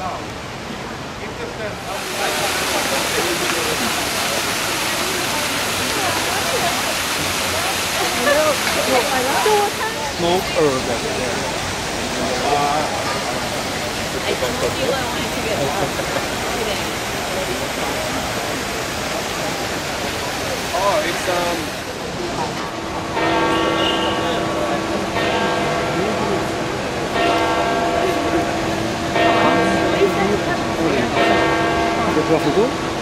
Smoke herb over there. I told you I wanted to get today. Oh, it's um. la photo.